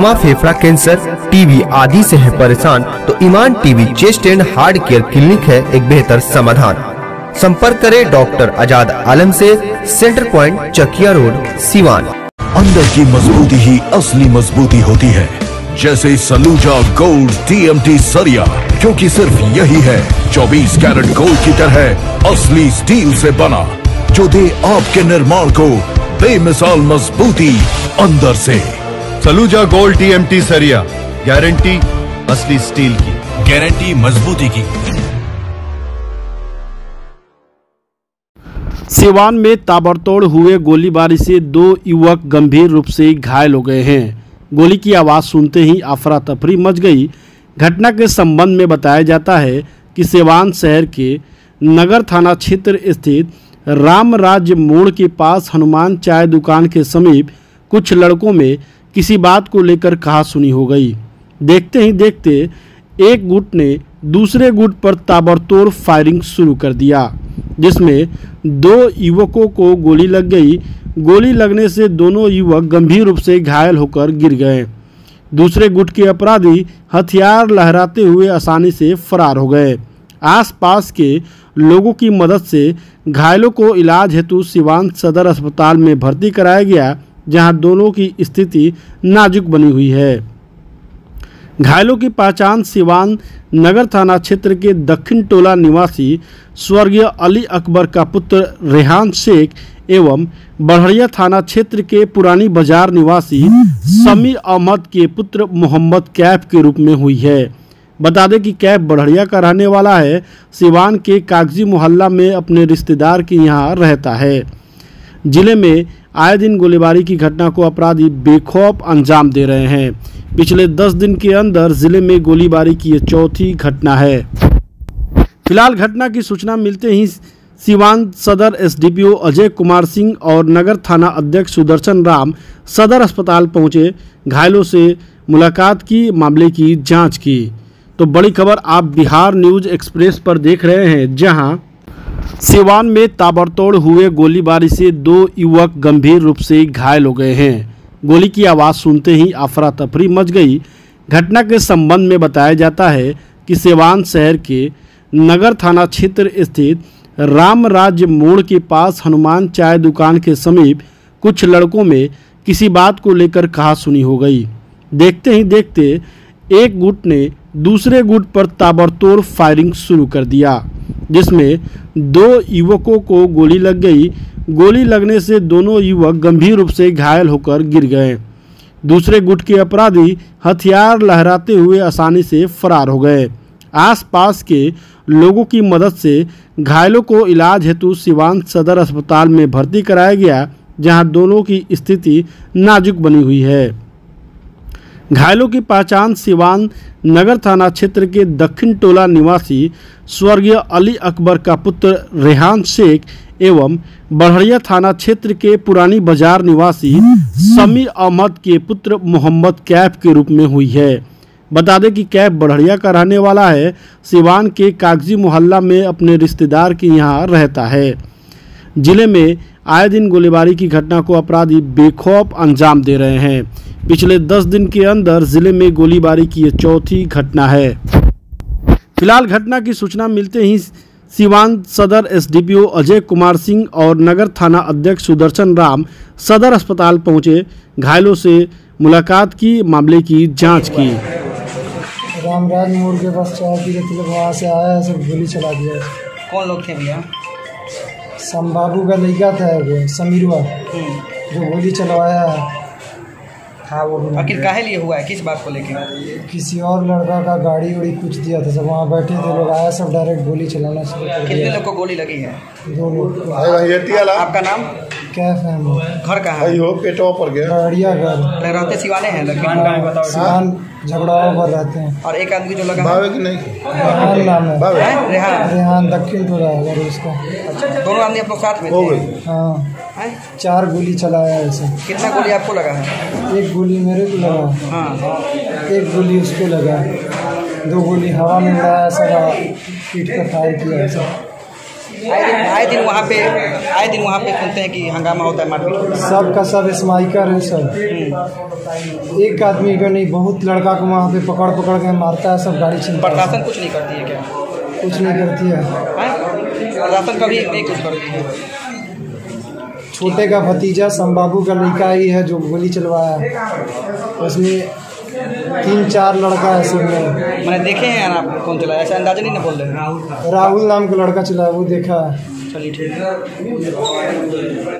Asthma फेफड़ा cancer TB आदि से है परेशान तो Iman TB chest and heart care clinic है एक बेहतर समाधान। संपर्क करें डॉक्टर आज़ाद आलम से, centre point, Chakia road, Siwan. अंदर की मजबूती ही असली मजबूती होती है। जैसे सलूजा गोल्ड टीएमटी सरिया, क्योंकि सिर्फ़ यही है 24 कैरेट गोल्ड की तरह असली स्टील से बना, जो दे आपके निर्माण को बेमिसाल मजबूती अंदर से। सलूजा गोल्ड टीएमटी सरिया गारंटी असली स्टील की। गारंटी मजबूती की। सिवान में ताबड़तोड़ हुए गोलीबारी से दो युवक गंभीर रूप से घायल हो गए हैं। गोली की आवाज़ सुनते ही अफरा तफरी मच गई। घटना के संबंध में बताया जाता है कि सिवान शहर के नगर थाना क्षेत्र स्थित रामराज मोड़ के पास हनुमान चाय दुकान के समीप कुछ लड़कों में किसी बात को लेकर कहा सुनी हो गई। देखते ही देखते एक गुट ने दूसरे गुट पर ताबड़तोड़ फायरिंग शुरू कर दिया, जिसमें दो युवकों को गोली लग गई। गोली लगने से दोनों युवक गंभीर रूप से घायल होकर गिर गए। दूसरे गुट के अपराधी हथियार लहराते हुए आसानी से फरार हो गए। आसपास के लोगों की मदद से घायलों को इलाज हेतु सिवान सदर अस्पताल में भर्ती कराया गया। जहाँ दोनों की स्थिति नाजुक बनी हुई है। घायलों की पहचान सिवान नगर थाना क्षेत्र के दक्षिण टोला निवासी स्वर्गीय अली अकबर का पुत्र रेहान शेख एवं बढ़िया थाना क्षेत्र के पुरानी बाज़ार निवासी समी अहमद के पुत्र मोहम्मद कैफ के रूप में हुई है। बता दें कि कैफ बढ़िया का रहने वाला है। सिवान के कागज़ी मोहल्ला में अपने रिश्तेदार के यहाँ रहता है। ज़िले में आए दिन गोलीबारी की घटना को अपराधी बेखौफ अंजाम दे रहे हैं। पिछले दस दिन के अंदर ज़िले में गोलीबारी की यह चौथी घटना है। फ़िलहाल घटना की सूचना मिलते ही सिवान सदर एसडीपीओ अजय कुमार सिंह और नगर थाना अध्यक्ष सुदर्शन राम सदर अस्पताल पहुँचे, घायलों से मुलाकात की, मामले की जाँच की। तो बड़ी खबर आप बिहार न्यूज़ एक्सप्रेस पर देख रहे हैं, जहाँ सिवान में ताबड़तोड़ हुए गोलीबारी से दो युवक गंभीर रूप से घायल हो गए हैं। गोली की आवाज़ सुनते ही अफरा तफरी मच गई। घटना के संबंध में बताया जाता है कि सिवान शहर के नगर थाना क्षेत्र स्थित रामराज मोड़ के पास हनुमान चाय दुकान के समीप कुछ लड़कों में किसी बात को लेकर कहा सुनी हो गई। देखते ही देखते एक गुट ने दूसरे गुट पर ताबड़तोड़ फायरिंग शुरू कर दिया। जिसमें दो युवकों को गोली लग गई। गोली लगने से दोनों युवक गंभीर रूप से घायल होकर गिर गए। दूसरे गुट के अपराधी हथियार लहराते हुए आसानी से फरार हो गए। आसपास के लोगों की मदद से घायलों को इलाज हेतु सिवान सदर अस्पताल में भर्ती कराया गया, जहाँ दोनों की स्थिति नाजुक बनी हुई है। घायलों की पहचान सिवान नगर थाना क्षेत्र के दक्षिण टोला निवासी स्वर्गीय अली अकबर का पुत्र रेहान शेख एवं बढ़िया थाना क्षेत्र के पुरानी बाज़ार निवासी समी अहमद के पुत्र मोहम्मद कैफ के रूप में हुई है। बता दें कि कैफ बढ़िया का रहने वाला है। सिवान के कागज़ी मोहल्ला में अपने रिश्तेदार के यहाँ रहता है। ज़िले में आए दिन गोलीबारी की घटना को अपराधी बेखौफ अंजाम दे रहे हैं। पिछले दस दिन के अंदर ज़िले में गोलीबारी की ये चौथी घटना है। फ़िलहाल घटना की सूचना मिलते ही सिवान सदर एसडीपीओ अजय कुमार सिंह और नगर थाना अध्यक्ष सुदर्शन राम सदर अस्पताल पहुँचे। घायलों से मुलाकात की मामले की जाँच की। रामराज मोड़ के पास वहाँ से आया है सब गोली चला दिया कौन लोग थे भैया? संबाबू का लड़का था वो समीरवा जो गोली चलवाया है वो भी आखिर काहे लिए हुआ है? किस बात को लेकर किसी और लड़का का गाड़ी उड़ी कुछ दिया था सब वहाँ बैठे थे लोग आया सब डायरेक्ट गोली चलाना शुरू कर कितने लोग को गोली लगी है? दो लोग। आपका नाम? क्या फैम घर कहाँ है? बढ़िया घर रहते सिवाने हैं लड़के? सिवान झगड़ाओं पर रहते हैं। और एक आदमी जो लगा है? रेहान नाम है। रेहान। रेहान दक्षिण टोला है उसका। अच्छा दोनों आदमी आप लोग साथ में थे। हाँ। हैं? चार गोली चलाया ऐसे। कितना गोली आपको लगा है? एक गोली मेरे को लगा। हाँ। एक गोली उसको लगा। दो गोली हवा में उड़ाया सब पीठ पर फायर किया ऐसा। आए दिन आए दिन वहाँ पे आए दिन वहाँ पे सुनते हैं कि हंगामा होता है मारपीट सब का सब स्माइकर है सब। एक आदमी का नहीं बहुत लड़का को वहाँ पे पकड़ पकड़ के मारता है सब गाड़ी छीनता है। प्रशासन कुछ नहीं करती है क्या? कुछ नहीं करती है? प्रशासन कभी नहीं कुछ करती है। छोटे का भतीजा संबाबू का लड़का ही है जो गोली चलवाया। उसमें तीन चार लड़का ऐसे में। मैंने देखे हैं यार आप कौन चलाया? ऐसा अंदाज़ा नहीं ना बोल रहे। राहुल राहुल नाम का लड़का चलाया वो देखा। है चलिए ठीक। है